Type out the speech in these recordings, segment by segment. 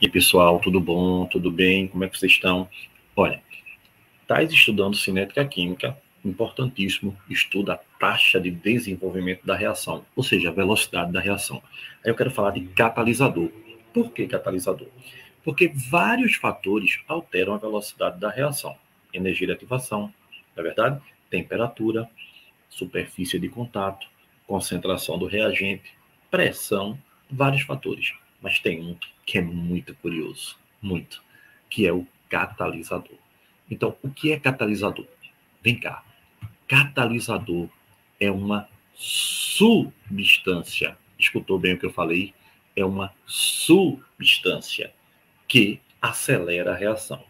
E pessoal, tudo bom? Tudo bem? Como é que vocês estão? Olha, estás estudando cinética química, importantíssimo, estuda a taxa de desenvolvimento da reação, ou seja, a velocidade da reação. Aí eu quero falar de catalisador. Por que catalisador? Porque vários fatores alteram a velocidade da reação. Energia de ativação, na é verdade, temperatura, superfície de contato, concentração do reagente, pressão, vários fatores. Mas tem um que é muito curioso, muito, que é o catalisador. Então, o que é catalisador? Vem cá. Catalisador é uma substância. Escutou bem o que eu falei? É uma substância que acelera a reação.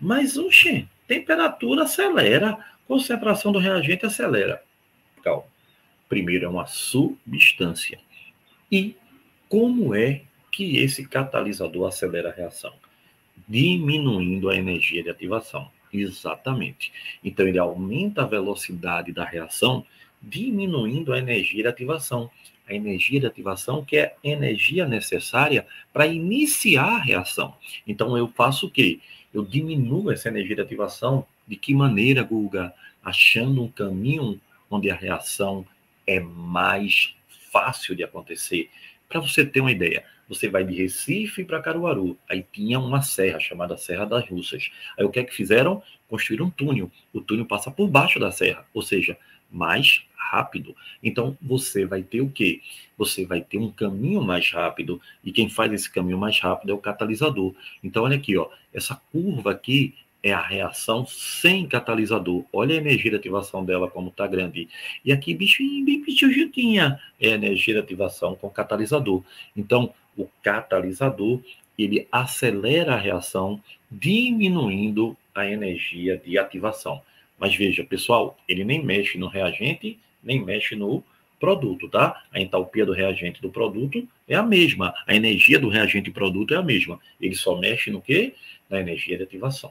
Mas, oxe, temperatura acelera, concentração do reagente acelera. Calma. Primeiro é uma substância. E como é que esse catalisador acelera a reação? Diminuindo a energia de ativação. Exatamente. Então, ele aumenta a velocidade da reação, diminuindo a energia de ativação. A energia de ativação, que é energia necessária para iniciar a reação. Então, eu faço o quê? Eu diminuo essa energia de ativação. De que maneira, Guga? Achando um caminho onde a reação é mais fácil de acontecer. Para você ter uma ideia, você vai de Recife para Caruaru. Aí tinha uma serra chamada Serra das Russas. Aí o que é que fizeram? Construíram um túnel. O túnel passa por baixo da serra, ou seja, mais rápido. Então você vai ter o quê? Você vai ter um caminho mais rápido e quem faz esse caminho mais rápido é o catalisador. Então olha aqui, ó, essa curva aqui é a reação sem catalisador. Olha a energia de ativação dela como está grande. E aqui, bichinho, bem juntinha, é a energia de ativação com catalisador. Então, o catalisador, ele acelera a reação, diminuindo a energia de ativação. Mas veja, pessoal, ele nem mexe no reagente, nem mexe no produto, tá? A entalpia do reagente do produto é a mesma, a energia do reagente produto é a mesma. Ele só mexe no quê? Na energia de ativação.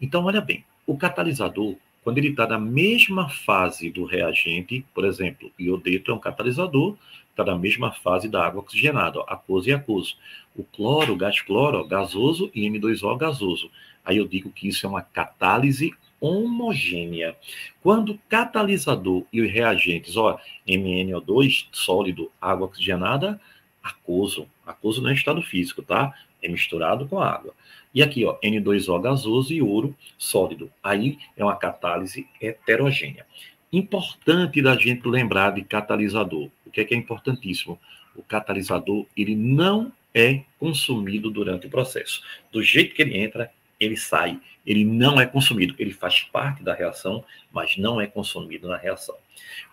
Então, olha bem, o catalisador, quando ele está na mesma fase do reagente, por exemplo, iodeto é um catalisador, está na mesma fase da água oxigenada, aquoso e aquoso. O cloro, gás cloro, gasoso e N2O gasoso. Aí eu digo que isso é uma catálise homogênea. Quando catalisador e os reagentes, ó, MnO2, sólido, água oxigenada, aquoso. Aquoso não é estado físico, tá? É misturado com água. E aqui, ó, N2O gasoso e ouro sólido. Aí é uma catálise heterogênea. Importante da gente lembrar de catalisador. O que é que é importantíssimo? O catalisador, ele não é consumido durante o processo. Do jeito que ele entra, ele sai, ele não é consumido, ele faz parte da reação, mas não é consumido na reação.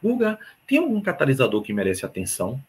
Guga, tem algum catalisador que merece atenção?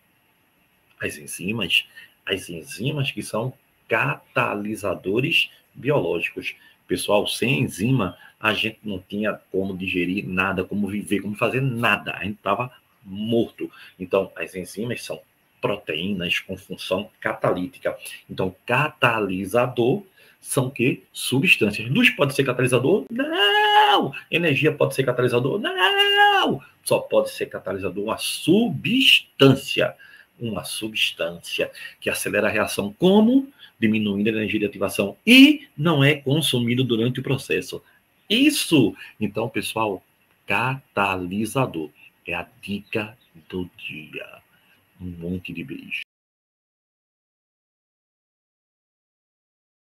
As enzimas, as enzimas que são catalisadores biológicos. Pessoal, sem enzima, a gente não tinha como digerir nada, como viver, como fazer nada. A gente estava morto. Então, as enzimas são proteínas com função catalítica. Então, catalisador são que substâncias. Luz pode ser catalisador? Não! Energia pode ser catalisador? Não! Só pode ser catalisador uma substância. Uma substância que acelera a reação como? Diminuindo a energia de ativação e não é consumido durante o processo. Isso! Então, pessoal, catalisador é a dica do dia. Um monte de beijo.